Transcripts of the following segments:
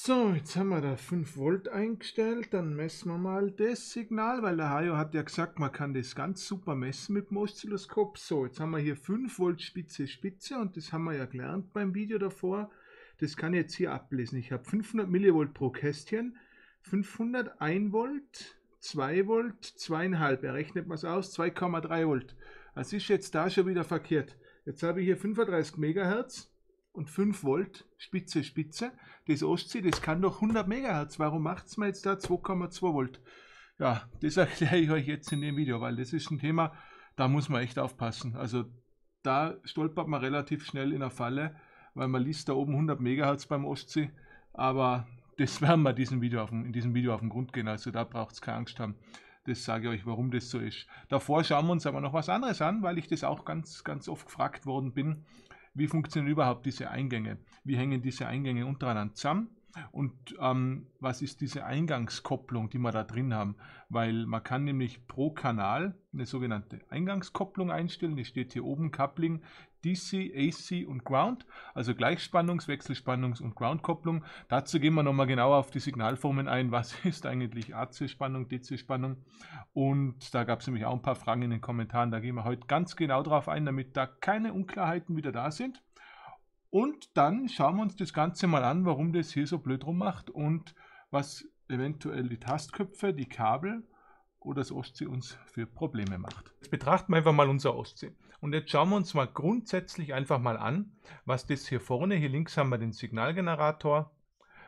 So, jetzt haben wir da 5 Volt eingestellt. Dann messen wir mal das Signal, weil der Hajo hat ja gesagt, man kann das ganz super messen mit dem Oszilloskop. So, jetzt haben wir hier 5 Volt Spitze Spitze und das haben wir ja gelernt beim Video davor. Das kann ich jetzt hier ablesen. Ich habe 500 Millivolt pro Kästchen, 500, 1 Volt, 2 Volt, 2,5. Errechnet man es aus, 2,3 Volt. Das ist jetzt da schon wieder verkehrt. Jetzt habe ich hier 35 Megahertz und 5 Volt, Spitze, Spitze. Das Ostsee, das kann doch 100 Megahertz. Warum macht es mir jetzt da 2,2 Volt? Ja, das erkläre ich euch jetzt in dem Video, weil das ist ein Thema, da muss man echt aufpassen. Also da stolpert man relativ schnell in der Falle, weil man liest da oben 100 Megahertz beim Ostsee, aber das werden wir diesem Video auf, in diesem Video auf den Grund gehen, also da braucht es keine Angst haben. Das sage ich euch, warum das so ist. Davor schauen wir uns aber noch was anderes an, weil ich das auch ganz, ganz oft gefragt worden bin wie funktionieren überhaupt diese Eingänge? Wie hängen diese Eingänge untereinander zusammen? Und ähm, was ist diese Eingangskopplung, die wir da drin haben? Weil man kann nämlich pro Kanal eine sogenannte Eingangskopplung einstellen. Die steht hier oben Coupling DC, AC und Ground, also Gleichspannungs-, Wechselspannungs- und Ground-Kopplung. Dazu gehen wir nochmal genauer auf die Signalformen ein. Was ist eigentlich AC-Spannung, DC-Spannung? Und da gab es nämlich auch ein paar Fragen in den Kommentaren. Da gehen wir heute ganz genau drauf ein, damit da keine Unklarheiten wieder da sind. Und dann schauen wir uns das Ganze mal an, warum das hier so blöd rummacht und was eventuell die Tastköpfe, die Kabel oder das Ostsee uns für Probleme macht. Jetzt betrachten wir einfach mal unser Ostsee. Und jetzt schauen wir uns mal grundsätzlich einfach mal an, was das hier vorne, hier links haben wir den Signalgenerator,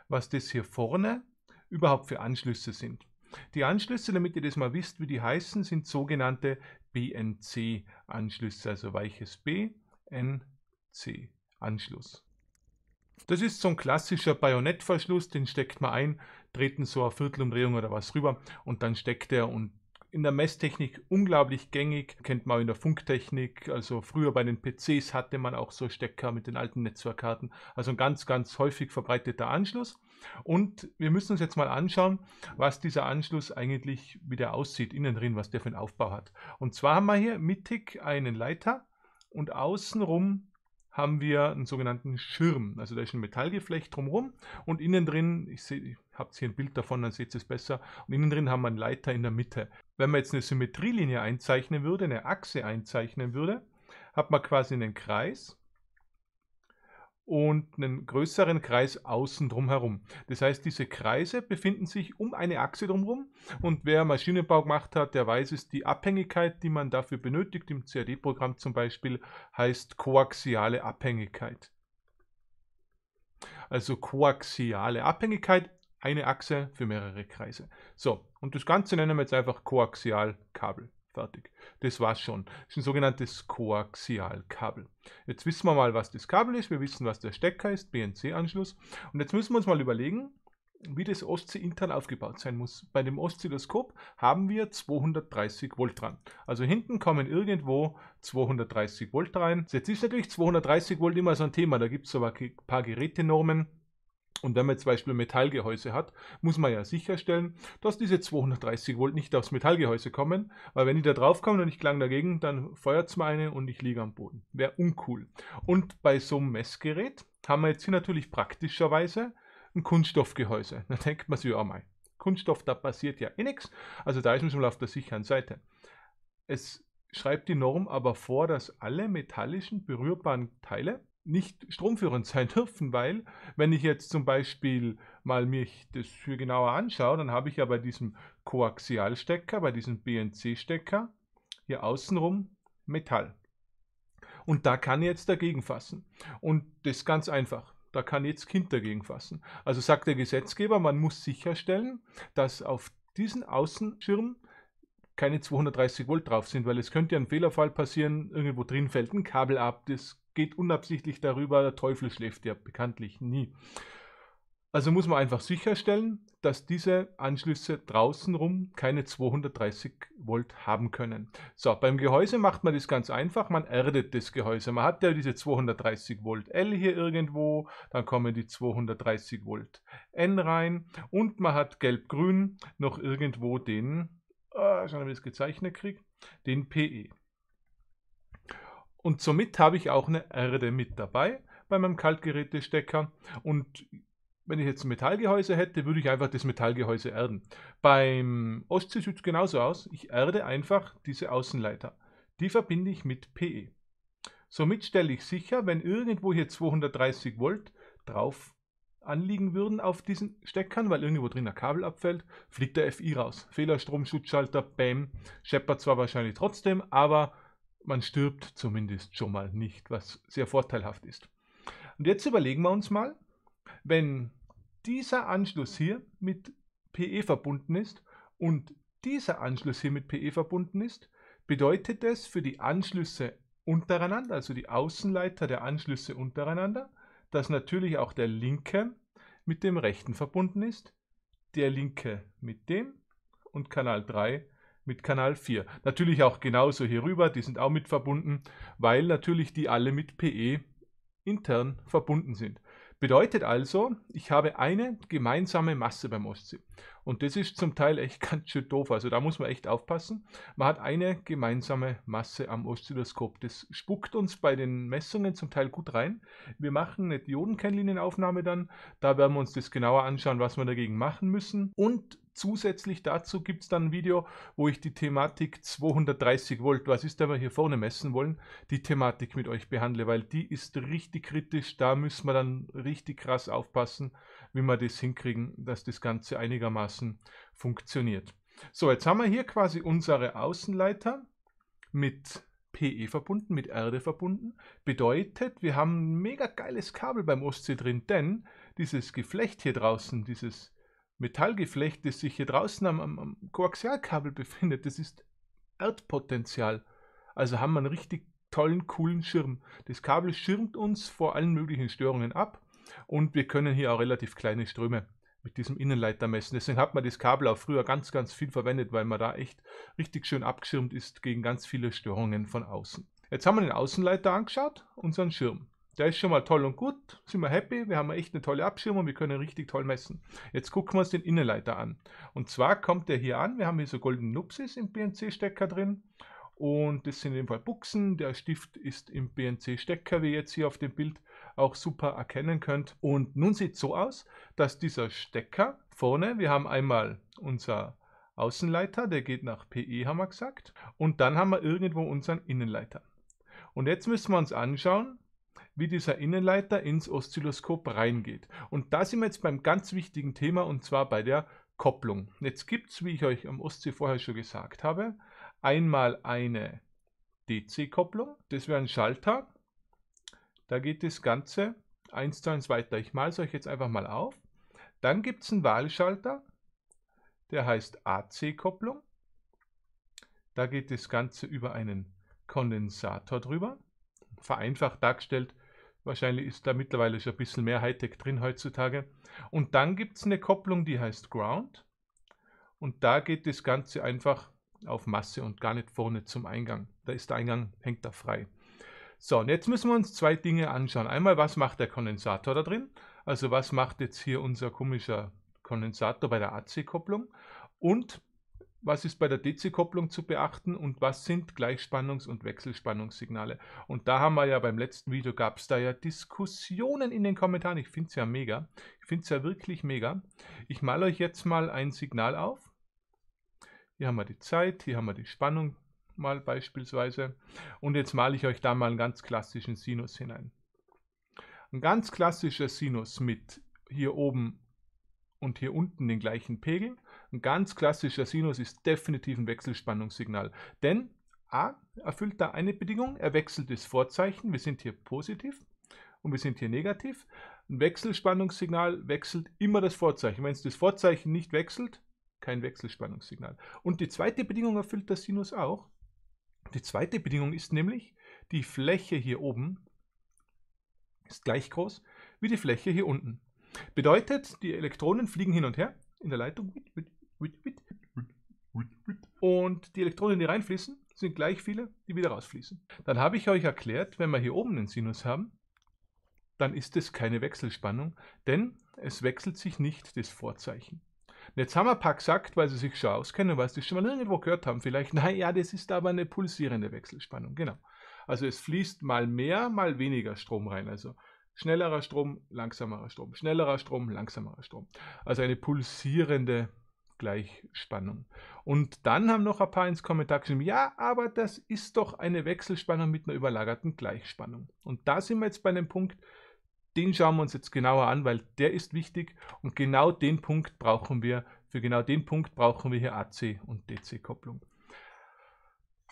was das hier vorne überhaupt für Anschlüsse sind. Die Anschlüsse, damit ihr das mal wisst, wie die heißen, sind sogenannte BNC-Anschlüsse, also weiches B, N, C. Anschluss. Das ist so ein klassischer Bajonettverschluss, den steckt man ein, treten so eine Viertelumdrehung oder was rüber und dann steckt er und in der Messtechnik unglaublich gängig, kennt man auch in der Funktechnik. Also früher bei den PCs hatte man auch so Stecker mit den alten Netzwerkkarten. Also ein ganz, ganz häufig verbreiteter Anschluss. Und wir müssen uns jetzt mal anschauen, was dieser Anschluss eigentlich wieder aussieht, innen drin, was der für einen Aufbau hat. Und zwar haben wir hier mittig einen Leiter und außenrum haben wir einen sogenannten Schirm. Also da ist ein Metallgeflecht drumherum und innen drin, ich sehe, habt hier ein Bild davon, dann seht ihr es besser, und innen drin haben wir einen Leiter in der Mitte. Wenn man jetzt eine Symmetrielinie einzeichnen würde, eine Achse einzeichnen würde, hat man quasi einen Kreis und einen größeren Kreis außen drum herum. Das heißt, diese Kreise befinden sich um eine Achse drumherum und wer Maschinenbau gemacht hat, der weiß es, die Abhängigkeit, die man dafür benötigt, im CAD-Programm zum Beispiel, heißt koaxiale Abhängigkeit. Also koaxiale Abhängigkeit, eine Achse für mehrere Kreise. So, und das Ganze nennen wir jetzt einfach Koaxialkabel. Fertig. Das war's schon. Das ist ein sogenanntes Koaxialkabel. Jetzt wissen wir mal, was das Kabel ist. Wir wissen, was der Stecker ist, BNC-Anschluss. Und jetzt müssen wir uns mal überlegen, wie das Ostsee intern aufgebaut sein muss. Bei dem Oszilloskop haben wir 230 Volt dran. Also hinten kommen irgendwo 230 Volt rein. Jetzt ist natürlich 230 Volt immer so ein Thema. Da gibt es aber ein paar Gerätenormen und wenn man zum Beispiel Metallgehäuse hat, muss man ja sicherstellen, dass diese 230 Volt nicht aufs Metallgehäuse kommen, weil wenn die da drauf kommen und ich klang dagegen, dann feuert es mir eine und ich liege am Boden. Wäre uncool. Und bei so einem Messgerät haben wir jetzt hier natürlich praktischerweise ein Kunststoffgehäuse. Da denkt man sich, ja mal, Kunststoff, da passiert ja eh nichts. Also da ist man schon mal auf der sicheren Seite. Es schreibt die Norm aber vor, dass alle metallischen berührbaren Teile nicht stromführend sein dürfen, weil wenn ich jetzt zum Beispiel mal mich das hier genauer anschaue, dann habe ich ja bei diesem Koaxialstecker, bei diesem BNC-Stecker hier außenrum Metall. Und da kann ich jetzt dagegen fassen. Und das ist ganz einfach. Da kann jetzt Kind dagegen fassen. Also sagt der Gesetzgeber, man muss sicherstellen, dass auf diesen Außenschirm keine 230 Volt drauf sind, weil es könnte ja ein Fehlerfall passieren, irgendwo drin fällt ein Kabel ab, das geht unabsichtlich darüber, der Teufel schläft ja bekanntlich nie. Also muss man einfach sicherstellen, dass diese Anschlüsse draußen rum keine 230 Volt haben können. So, beim Gehäuse macht man das ganz einfach, man erdet das Gehäuse. Man hat ja diese 230 Volt L hier irgendwo, dann kommen die 230 Volt N rein und man hat gelb-grün noch irgendwo den, äh, schauen wir, wie ich das gezeichnet kriege, den PE. Und somit habe ich auch eine Erde mit dabei bei meinem Kaltgerätestecker. Und wenn ich jetzt ein Metallgehäuse hätte, würde ich einfach das Metallgehäuse erden. Beim Ostsee sieht es genauso aus. Ich erde einfach diese Außenleiter. Die verbinde ich mit PE. Somit stelle ich sicher, wenn irgendwo hier 230 Volt drauf anliegen würden auf diesen Steckern, weil irgendwo drin ein Kabel abfällt, fliegt der FI raus. Fehlerstromschutzschalter, bam, scheppert zwar wahrscheinlich trotzdem, aber man stirbt zumindest schon mal nicht, was sehr vorteilhaft ist. Und jetzt überlegen wir uns mal, wenn dieser Anschluss hier mit PE verbunden ist und dieser Anschluss hier mit PE verbunden ist, bedeutet es für die Anschlüsse untereinander, also die Außenleiter der Anschlüsse untereinander, dass natürlich auch der linke mit dem rechten verbunden ist, der linke mit dem und Kanal 3 mit Kanal 4. Natürlich auch genauso hier rüber, die sind auch mit verbunden, weil natürlich die alle mit PE intern verbunden sind. Bedeutet also, ich habe eine gemeinsame Masse beim Ostsee. Und das ist zum Teil echt ganz schön doof. Also da muss man echt aufpassen. Man hat eine gemeinsame Masse am Oszilloskop. Das spuckt uns bei den Messungen zum Teil gut rein. Wir machen eine Diodenkennlinienaufnahme dann. Da werden wir uns das genauer anschauen, was wir dagegen machen müssen. Und Zusätzlich dazu gibt es dann ein Video, wo ich die Thematik 230 Volt, was ist, wenn wir hier vorne messen wollen, die Thematik mit euch behandle, weil die ist richtig kritisch. Da müssen wir dann richtig krass aufpassen, wie wir das hinkriegen, dass das Ganze einigermaßen funktioniert. So, jetzt haben wir hier quasi unsere Außenleiter mit PE verbunden, mit Erde verbunden. Bedeutet, wir haben ein mega geiles Kabel beim Ostsee drin, denn dieses Geflecht hier draußen, dieses Metallgeflecht, das sich hier draußen am, am, Koaxialkabel befindet, das ist Erdpotenzial. Also haben wir einen richtig tollen, coolen Schirm. Das Kabel schirmt uns vor allen möglichen Störungen ab und wir können hier auch relativ kleine Ströme mit diesem Innenleiter messen. Deswegen hat man das Kabel auch früher ganz, ganz viel verwendet, weil man da echt richtig schön abgeschirmt ist gegen ganz viele Störungen von außen. Jetzt haben wir den Außenleiter angeschaut, unseren Schirm. Der ist schon mal toll und gut, sind wir happy, wir haben echt eine tolle Abschirmung, wir können richtig toll messen. Jetzt gucken wir uns den Innenleiter an. Und zwar kommt der hier an, wir haben hier so goldenen Nupsis im BNC-Stecker drin und das sind in dem Fall Buchsen. Der Stift ist im BNC-Stecker, wie ihr jetzt hier auf dem Bild auch super erkennen könnt. Und nun sieht es so aus, dass dieser Stecker vorne, wir haben einmal unser Außenleiter, der geht nach PE, haben wir gesagt. Und dann haben wir irgendwo unseren Innenleiter. Und jetzt müssen wir uns anschauen, wie dieser Innenleiter ins Oszilloskop reingeht. Und da sind wir jetzt beim ganz wichtigen Thema und zwar bei der Kopplung. Jetzt gibt es, wie ich euch am Ostsee vorher schon gesagt habe, einmal eine DC-Kopplung. Das wäre ein Schalter. Da geht das Ganze eins zu eins weiter. Ich male es euch jetzt einfach mal auf. Dann gibt es einen Wahlschalter, der heißt AC-Kopplung. Da geht das Ganze über einen Kondensator drüber. Vereinfacht dargestellt Wahrscheinlich ist da mittlerweile schon ein bisschen mehr Hightech drin heutzutage. Und dann gibt es eine Kopplung, die heißt Ground. Und da geht das Ganze einfach auf Masse und gar nicht vorne zum Eingang. Da ist der Eingang, hängt da frei. So, und jetzt müssen wir uns zwei Dinge anschauen. Einmal, was macht der Kondensator da drin? Also was macht jetzt hier unser komischer Kondensator bei der AC-Kopplung? Und was ist bei der DC-Kopplung zu beachten und was sind Gleichspannungs- und Wechselspannungssignale. Und da haben wir ja beim letzten Video, gab es da ja Diskussionen in den Kommentaren. Ich finde es ja mega. Ich finde es ja wirklich mega. Ich male euch jetzt mal ein Signal auf. Hier haben wir die Zeit, hier haben wir die Spannung mal beispielsweise. Und jetzt male ich euch da mal einen ganz klassischen Sinus hinein. Ein ganz klassischer Sinus mit hier oben und hier unten den gleichen Pegel ein ganz klassischer Sinus ist definitiv ein Wechselspannungssignal. Denn A erfüllt da eine Bedingung, er wechselt das Vorzeichen, wir sind hier positiv und wir sind hier negativ. Ein Wechselspannungssignal wechselt immer das Vorzeichen. Wenn es das Vorzeichen nicht wechselt, kein Wechselspannungssignal. Und die zweite Bedingung erfüllt der Sinus auch. Die zweite Bedingung ist nämlich, die Fläche hier oben ist gleich groß wie die Fläche hier unten. Bedeutet, die Elektronen fliegen hin und her in der Leitung und die Elektronen, die reinfließen, sind gleich viele, die wieder rausfließen. Dann habe ich euch erklärt, wenn wir hier oben einen Sinus haben, dann ist es keine Wechselspannung, denn es wechselt sich nicht das Vorzeichen. Jetzt haben wir ein paar gesagt, weil sie sich schon auskennen, weil sie das schon mal irgendwo gehört haben, vielleicht, naja, das ist aber eine pulsierende Wechselspannung, genau. Also es fließt mal mehr, mal weniger Strom rein. Also schnellerer Strom, langsamerer Strom, schnellerer Strom, langsamerer Strom. Also eine pulsierende Gleichspannung. Und dann haben noch ein paar ins Kommentar geschrieben, ja, aber das ist doch eine Wechselspannung mit einer überlagerten Gleichspannung. Und da sind wir jetzt bei einem Punkt, den schauen wir uns jetzt genauer an, weil der ist wichtig und genau den Punkt brauchen wir, für genau den Punkt brauchen wir hier AC und DC-Kopplung.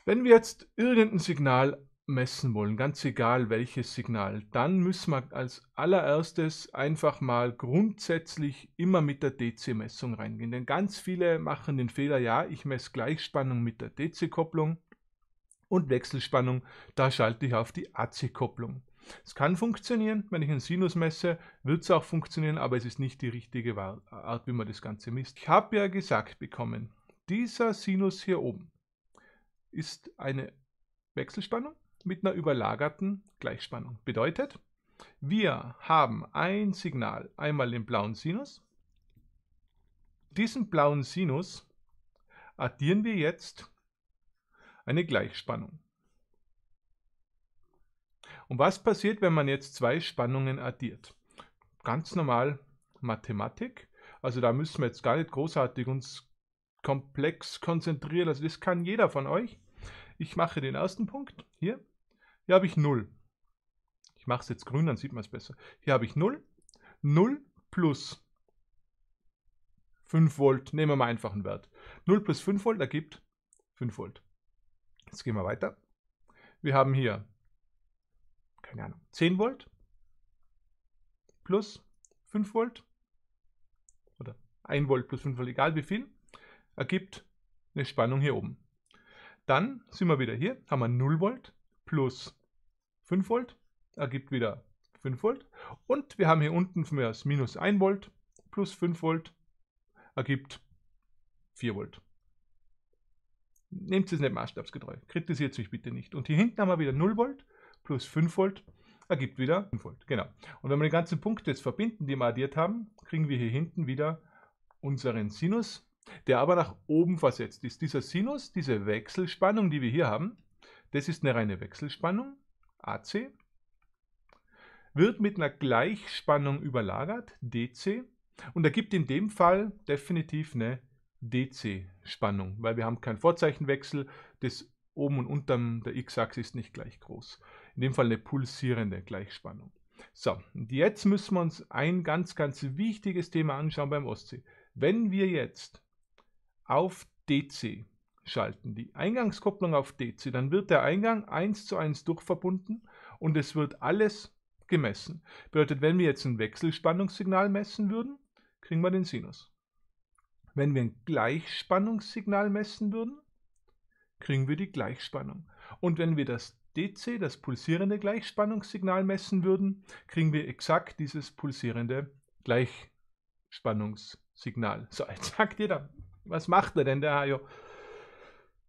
Wenn wir jetzt irgendein Signal messen wollen, ganz egal welches Signal, dann müssen wir als allererstes einfach mal grundsätzlich immer mit der DC-Messung reingehen. Denn ganz viele machen den Fehler, ja, ich messe Gleichspannung mit der DC-Kopplung und Wechselspannung, da schalte ich auf die AC-Kopplung. Es kann funktionieren, wenn ich einen Sinus messe, wird es auch funktionieren, aber es ist nicht die richtige Art, wie man das Ganze misst. Ich habe ja gesagt bekommen, dieser Sinus hier oben ist eine Wechselspannung mit einer überlagerten Gleichspannung. Bedeutet, wir haben ein Signal, einmal den blauen Sinus. Diesen blauen Sinus addieren wir jetzt eine Gleichspannung. Und was passiert, wenn man jetzt zwei Spannungen addiert? Ganz normal Mathematik. Also da müssen wir jetzt gar nicht großartig uns komplex konzentrieren. Also das kann jeder von euch. Ich mache den ersten Punkt. Hier. Hier habe ich 0. Ich mache es jetzt grün, dann sieht man es besser. Hier habe ich 0. 0 plus 5 Volt. Nehmen wir mal einfach einen Wert. 0 plus 5 Volt ergibt 5 Volt. Jetzt gehen wir weiter. Wir haben hier keine Ahnung, 10 Volt plus 5 Volt oder 1 Volt plus 5 Volt, egal wie viel, ergibt eine Spannung hier oben. Dann sind wir wieder hier, haben wir 0 Volt plus 5 Volt, ergibt wieder 5 Volt. Und wir haben hier unten von mir aus minus 1 Volt plus 5 Volt, ergibt 4 Volt. Nehmt es nicht maßstabsgetreu, kritisiert mich bitte nicht. Und hier hinten haben wir wieder 0 Volt plus 5 Volt ergibt wieder 5 Volt. Genau. Und wenn wir die ganzen Punkte jetzt verbinden, die wir addiert haben, kriegen wir hier hinten wieder unseren Sinus, der aber nach oben versetzt ist. Dieser Sinus, diese Wechselspannung, die wir hier haben, das ist eine reine Wechselspannung, AC, wird mit einer Gleichspannung überlagert, DC, und ergibt in dem Fall definitiv eine DC-Spannung, weil wir haben keinen Vorzeichenwechsel, das oben und unterm der X-Achse ist nicht gleich groß in dem Fall eine pulsierende Gleichspannung. So, und jetzt müssen wir uns ein ganz, ganz wichtiges Thema anschauen beim Ostsee. Wenn wir jetzt auf DC schalten, die Eingangskopplung auf DC, dann wird der Eingang 1 zu 1 durchverbunden und es wird alles gemessen. Bedeutet, wenn wir jetzt ein Wechselspannungssignal messen würden, kriegen wir den Sinus. Wenn wir ein Gleichspannungssignal messen würden, kriegen wir die Gleichspannung. Und wenn wir das DC, das pulsierende Gleichspannungssignal messen würden, kriegen wir exakt dieses pulsierende Gleichspannungssignal. So, jetzt sagt jeder, was macht er denn der Hajo?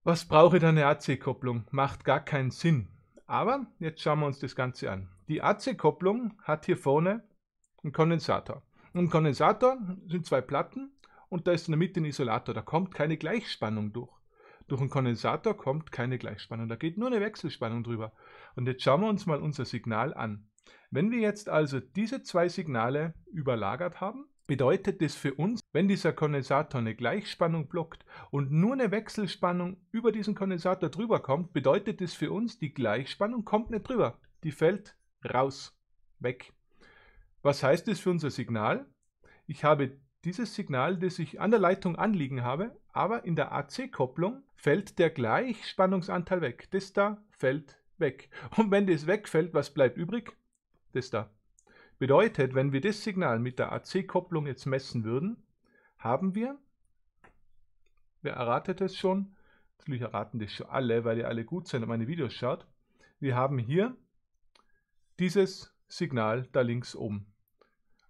Was brauche ich da eine AC-Kopplung? Macht gar keinen Sinn. Aber jetzt schauen wir uns das Ganze an. Die AC-Kopplung hat hier vorne einen Kondensator. ein Kondensator sind zwei Platten und da ist in der Mitte ein Isolator. Da kommt keine Gleichspannung durch. Durch einen Kondensator kommt keine Gleichspannung, da geht nur eine Wechselspannung drüber. Und jetzt schauen wir uns mal unser Signal an. Wenn wir jetzt also diese zwei Signale überlagert haben, bedeutet das für uns, wenn dieser Kondensator eine Gleichspannung blockt und nur eine Wechselspannung über diesen Kondensator drüber kommt, bedeutet das für uns, die Gleichspannung kommt nicht drüber. Die fällt raus, weg. Was heißt das für unser Signal? Ich habe dieses Signal, das ich an der Leitung anliegen habe, aber in der AC-Kopplung fällt der Gleichspannungsanteil weg. Das da fällt weg. Und wenn das wegfällt, was bleibt übrig? Das da. Bedeutet, wenn wir das Signal mit der AC-Kopplung jetzt messen würden, haben wir, wer erratet es schon? Natürlich erraten das schon alle, weil ihr alle gut seid und meine Videos schaut. Wir haben hier dieses Signal da links oben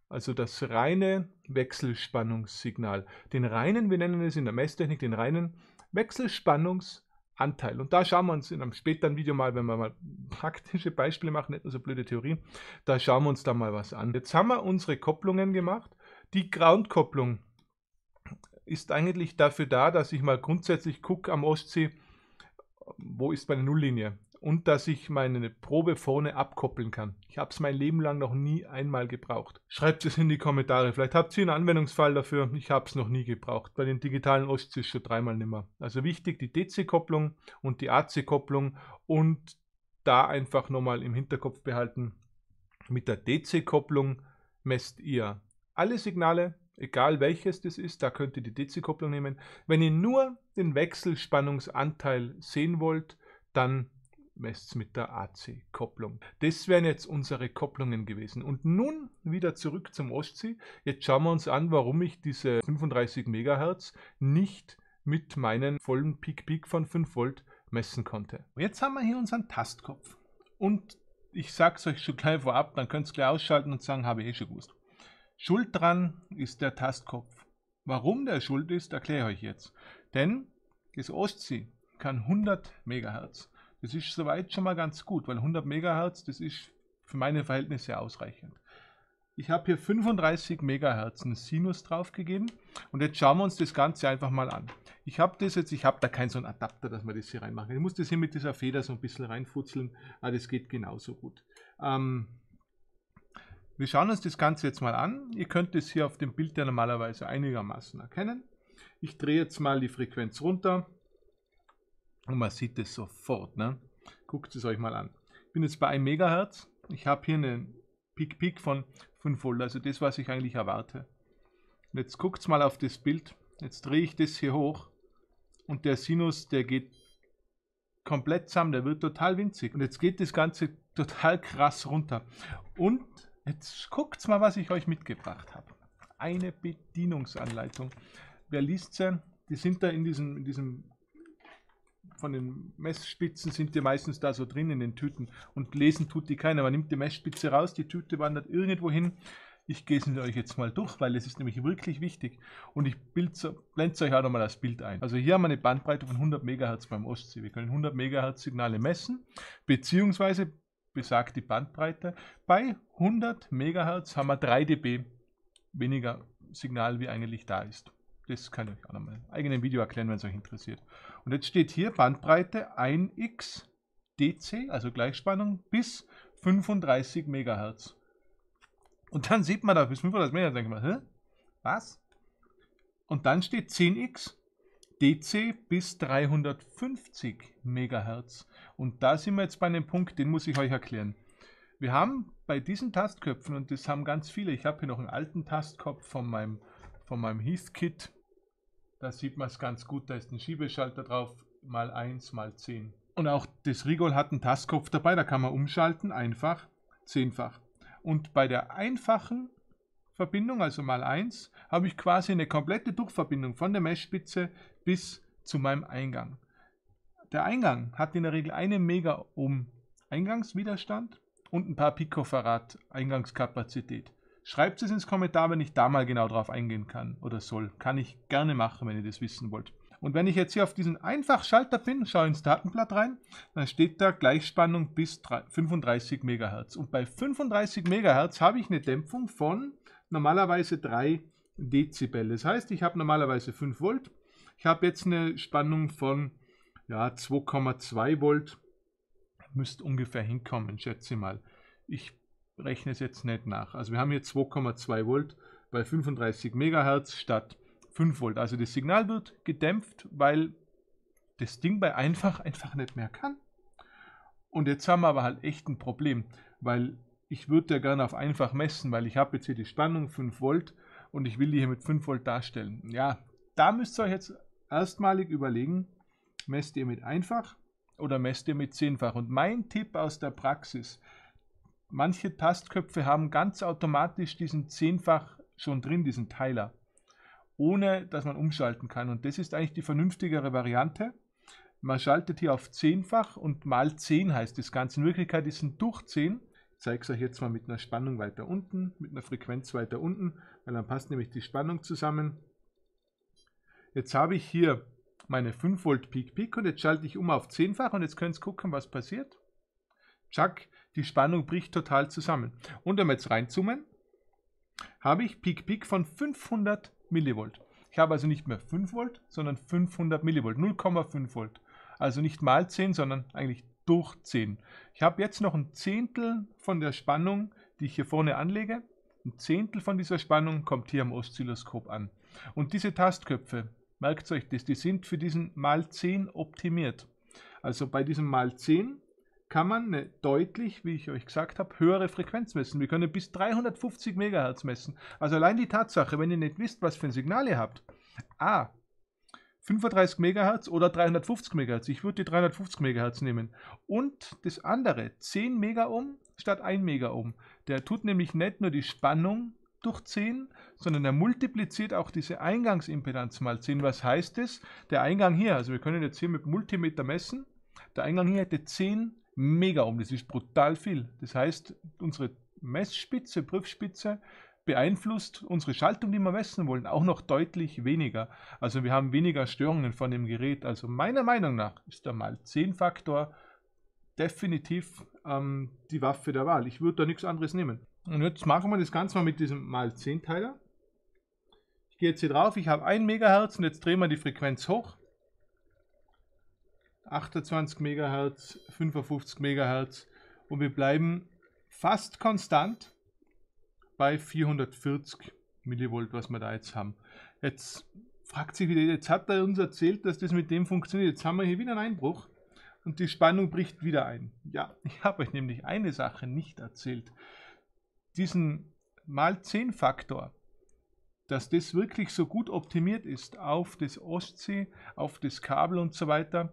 also das reine Wechselspannungssignal. Den reinen, wir nennen es in der Messtechnik den reinen Wechselspannungsanteil. Und da schauen wir uns in einem späteren Video mal, wenn wir mal praktische Beispiele machen, nicht nur so blöde Theorien, da schauen wir uns da mal was an. Jetzt haben wir unsere Kopplungen gemacht. Die Groundkopplung ist eigentlich dafür da, dass ich mal grundsätzlich gucke am Ostsee, wo ist meine Nulllinie? Und dass ich meine Probe vorne abkoppeln kann. Ich habe es mein Leben lang noch nie einmal gebraucht. Schreibt es in die Kommentare. Vielleicht habt ihr einen Anwendungsfall dafür. Ich habe es noch nie gebraucht. Bei den digitalen Ostsys schon dreimal nimmer. Also wichtig die DC-Kopplung und die AC-Kopplung und da einfach nochmal im Hinterkopf behalten. Mit der DC-Kopplung messt ihr alle Signale, egal welches das ist, da könnt ihr die DC-Kopplung nehmen. Wenn ihr nur den Wechselspannungsanteil sehen wollt, dann messt es mit der AC-Kopplung. Das wären jetzt unsere Kopplungen gewesen. Und nun wieder zurück zum Ostsee. Jetzt schauen wir uns an, warum ich diese 35 MHz nicht mit meinen vollen Peak-Peak von 5 Volt messen konnte. Jetzt haben wir hier unseren Tastkopf. Und ich sage es euch schon gleich vorab, dann könnt ihr es gleich ausschalten und sagen, habe ich eh schon gewusst. Schuld dran ist der Tastkopf. Warum der schuld ist, erkläre ich euch jetzt. Denn das Ostsee kann 100 MHz. Das ist soweit schon mal ganz gut, weil 100 MHz, das ist für meine Verhältnisse ausreichend. Ich habe hier 35 MHz einen Sinus draufgegeben und jetzt schauen wir uns das Ganze einfach mal an. Ich habe das jetzt, ich habe da keinen so einen Adapter, dass man das hier reinmachen. Ich muss das hier mit dieser Feder so ein bisschen reinfutzeln, aber das geht genauso gut. Ähm, wir schauen uns das Ganze jetzt mal an. Ihr könnt es hier auf dem Bild ja normalerweise einigermaßen erkennen. Ich drehe jetzt mal die Frequenz runter und man sieht es sofort. Ne? Guckt es euch mal an. Ich bin jetzt bei 1 MHz. Ich habe hier einen Peak-Peak von 5 Volt, also das, was ich eigentlich erwarte. Und jetzt guckt mal auf das Bild. Jetzt drehe ich das hier hoch und der Sinus, der geht komplett zusammen, der wird total winzig. Und jetzt geht das Ganze total krass runter. Und jetzt guckt mal, was ich euch mitgebracht habe. Eine Bedienungsanleitung. Wer liest sie? Die sind da in diesem, in diesem von den Messspitzen sind die meistens da so drin in den Tüten und lesen tut die keiner. Man nimmt die Messspitze raus, die Tüte wandert irgendwo hin. Ich gehe es euch jetzt mal durch, weil es ist nämlich wirklich wichtig und ich blende euch auch nochmal das Bild ein. Also hier haben wir eine Bandbreite von 100 MHz beim Ostsee. Wir können 100 MHz Signale messen, beziehungsweise besagt die Bandbreite. Bei 100 MHz haben wir 3 dB weniger Signal, wie eigentlich da ist. Das kann ich euch auch nochmal im eigenen Video erklären, wenn es euch interessiert. Und jetzt steht hier Bandbreite 1x DC, also Gleichspannung, bis 35 MHz. Und dann sieht man da bis 500 MHz, denkt man, hä? Was? Und dann steht 10x DC bis 350 MHz. Und da sind wir jetzt bei einem Punkt, den muss ich euch erklären. Wir haben bei diesen Tastköpfen, und das haben ganz viele, ich habe hier noch einen alten Tastkopf von meinem, von meinem Heath-Kit, da sieht man es ganz gut, da ist ein Schiebeschalter drauf, mal 1, mal 10. Und auch das Rigol hat einen Tastkopf dabei, da kann man umschalten, einfach, zehnfach. Und bei der einfachen Verbindung, also mal 1, habe ich quasi eine komplette Durchverbindung von der Messspitze bis zu meinem Eingang. Der Eingang hat in der Regel eine Megaohm Eingangswiderstand und ein paar Picofarad Eingangskapazität. Schreibt es ins Kommentar, wenn ich da mal genau drauf eingehen kann oder soll. Kann ich gerne machen, wenn ihr das wissen wollt. Und wenn ich jetzt hier auf diesen Einfachschalter bin, schaue ins Datenblatt rein, dann steht da Gleichspannung bis 35 MHz. Und bei 35 MHz habe ich eine Dämpfung von normalerweise 3 Dezibel. Das heißt, ich habe normalerweise 5 Volt. Ich habe jetzt eine Spannung von ja, 2,2 Volt. Müsste ungefähr hinkommen, schätze ich mal. Ich rechne es jetzt nicht nach. Also wir haben hier 2,2 Volt bei 35 MHz statt 5 Volt. Also das Signal wird gedämpft, weil das Ding bei einfach einfach nicht mehr kann. Und jetzt haben wir aber halt echt ein Problem, weil ich würde ja gerne auf einfach messen, weil ich habe jetzt hier die Spannung 5 Volt und ich will die hier mit 5 Volt darstellen. Ja, da müsst ihr euch jetzt erstmalig überlegen, messt ihr mit einfach oder messt ihr mit zehnfach. Und mein Tipp aus der Praxis, manche Tastköpfe haben ganz automatisch diesen zehnfach schon drin, diesen Teiler, ohne dass man umschalten kann. Und das ist eigentlich die vernünftigere Variante. Man schaltet hier auf zehnfach und mal 10 heißt das Ganze. In Wirklichkeit ist ein durch 10. Ich zeige es euch jetzt mal mit einer Spannung weiter unten, mit einer Frequenz weiter unten, weil dann passt nämlich die Spannung zusammen. Jetzt habe ich hier meine 5 Volt Peak Peak und jetzt schalte ich um auf zehnfach und jetzt könnt ihr gucken, was passiert. Chuck, die Spannung bricht total zusammen. Und wenn wir jetzt reinzoomen, habe ich Peak Peak von 500 Millivolt. Ich habe also nicht mehr 5 Volt, sondern 500 Millivolt, 0,5 Volt. Also nicht mal 10, sondern eigentlich durch 10. Ich habe jetzt noch ein Zehntel von der Spannung, die ich hier vorne anlege. Ein Zehntel von dieser Spannung kommt hier am Oszilloskop an. Und diese Tastköpfe, merkt euch das, die sind für diesen mal 10 optimiert. Also bei diesem mal 10 kann man eine deutlich, wie ich euch gesagt habe, höhere Frequenz messen. Wir können bis 350 MHz messen. Also allein die Tatsache, wenn ihr nicht wisst, was für ein Signal ihr habt, A, 35 MHz oder 350 MHz. Ich würde die 350 MHz nehmen. Und das andere, 10 Megaohm statt 1 Megaohm. Der tut nämlich nicht nur die Spannung durch 10, sondern er multipliziert auch diese Eingangsimpedanz mal 10. Was heißt das? Der Eingang hier, also wir können jetzt hier mit Multimeter messen, der Eingang hier hätte 10 Megaohm, das ist brutal viel. Das heißt, unsere Messspitze, Prüfspitze, beeinflusst unsere Schaltung, die wir messen wollen, auch noch deutlich weniger. Also wir haben weniger Störungen von dem Gerät. Also meiner Meinung nach ist der mal 10 Faktor definitiv ähm, die Waffe der Wahl. Ich würde da nichts anderes nehmen. Und jetzt machen wir das Ganze mal mit diesem mal 10 Teiler. Ich gehe jetzt hier drauf, ich habe 1 MHz und jetzt drehen wir die Frequenz hoch. 28 MHz, 55 MHz und wir bleiben fast konstant bei 440 Millivolt, was wir da jetzt haben. Jetzt fragt sich wieder, jetzt hat er uns erzählt, dass das mit dem funktioniert. Jetzt haben wir hier wieder einen Einbruch und die Spannung bricht wieder ein. Ja, ich habe euch nämlich eine Sache nicht erzählt. Diesen mal 10 Faktor, dass das wirklich so gut optimiert ist auf das Ostsee, auf das Kabel und so weiter,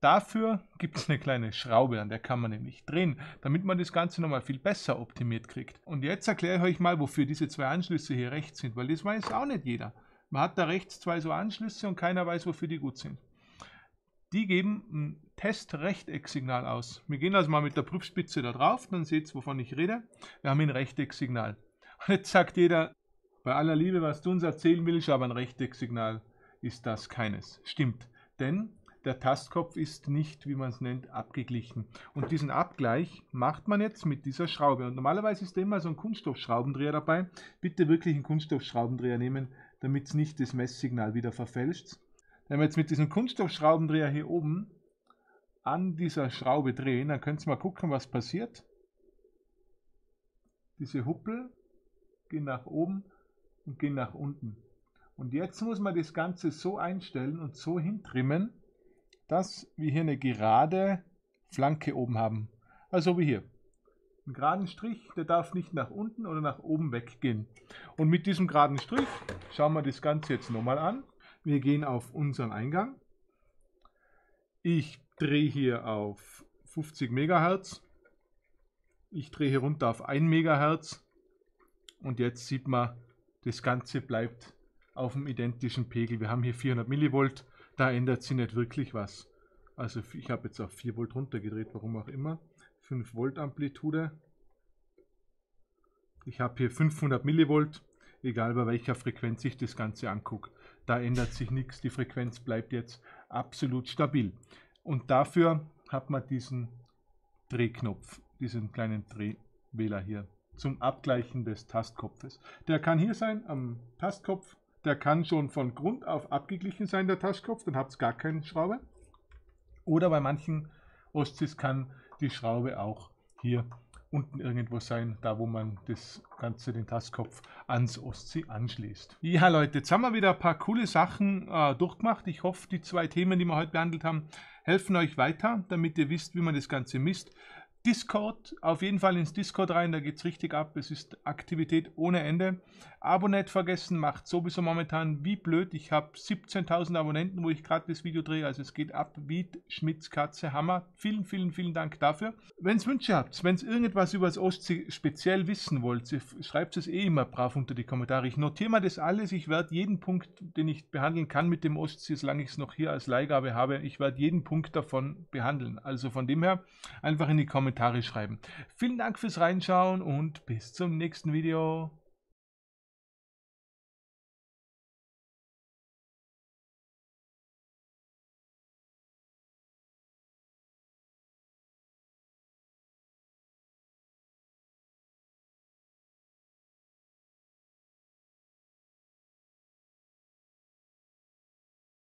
Dafür gibt es eine kleine Schraube, an der kann man nämlich drehen, damit man das Ganze nochmal viel besser optimiert kriegt. Und jetzt erkläre ich euch mal, wofür diese zwei Anschlüsse hier rechts sind, weil das weiß auch nicht jeder. Man hat da rechts zwei so Anschlüsse und keiner weiß, wofür die gut sind. Die geben ein Test-Rechtecksignal aus. Wir gehen also mal mit der Prüfspitze da drauf, dann seht ihr, wovon ich rede. Wir haben ein Rechtecksignal. Und jetzt sagt jeder, bei aller Liebe, was du uns erzählen willst, aber ein Rechtecksignal ist das keines. Stimmt, denn der Tastkopf ist nicht, wie man es nennt, abgeglichen. Und diesen Abgleich macht man jetzt mit dieser Schraube. Und normalerweise ist da immer so ein Kunststoffschraubendreher dabei. Bitte wirklich einen Kunststoffschraubendreher nehmen, damit es nicht das Messsignal wieder verfälscht. Wenn wir jetzt mit diesem Kunststoffschraubendreher hier oben an dieser Schraube drehen, dann könnt ihr mal gucken, was passiert. Diese Huppel gehen nach oben und gehen nach unten. Und jetzt muss man das Ganze so einstellen und so hintrimmen, dass wir hier eine gerade Flanke oben haben. Also wie hier. Einen geraden Strich, der darf nicht nach unten oder nach oben weggehen. Und mit diesem geraden Strich schauen wir das Ganze jetzt nochmal an. Wir gehen auf unseren Eingang. Ich drehe hier auf 50 MHz. Ich drehe hier runter auf 1 MHz. Und jetzt sieht man, das Ganze bleibt auf dem identischen Pegel. Wir haben hier 400 Millivolt da ändert sich nicht wirklich was. Also ich habe jetzt auf 4 Volt runtergedreht, warum auch immer. 5 Volt Amplitude. Ich habe hier 500 Millivolt, egal bei welcher Frequenz ich das Ganze angucke. Da ändert sich nichts, die Frequenz bleibt jetzt absolut stabil. Und dafür hat man diesen Drehknopf, diesen kleinen Drehwähler hier zum Abgleichen des Tastkopfes. Der kann hier sein am Tastkopf der kann schon von Grund auf abgeglichen sein, der Taschkopf, dann habt ihr gar keine Schraube. Oder bei manchen Ostsys kann die Schraube auch hier unten irgendwo sein, da wo man das Ganze, den Tastkopf ans Ostsee anschließt. Ja Leute, jetzt haben wir wieder ein paar coole Sachen äh, durchgemacht. Ich hoffe, die zwei Themen, die wir heute behandelt haben, helfen euch weiter, damit ihr wisst, wie man das Ganze misst. Discord, auf jeden Fall ins Discord rein, da geht es richtig ab. Es ist Aktivität ohne Ende. Abo nicht vergessen, macht sowieso momentan wie blöd. Ich habe 17.000 Abonnenten, wo ich gerade das Video drehe. Also es geht ab wie Schmitz Katze Hammer. Vielen, vielen, vielen Dank dafür. Wenn es Wünsche habt, wenn es irgendwas über das Ostsee speziell wissen wollt, schreibt es eh immer brav unter die Kommentare. Ich notiere mal das alles. Ich werde jeden Punkt, den ich behandeln kann mit dem Ostsee, solange ich es noch hier als Leihgabe habe, ich werde jeden Punkt davon behandeln. Also von dem her einfach in die Kommentare schreiben. Vielen Dank fürs Reinschauen und bis zum nächsten Video.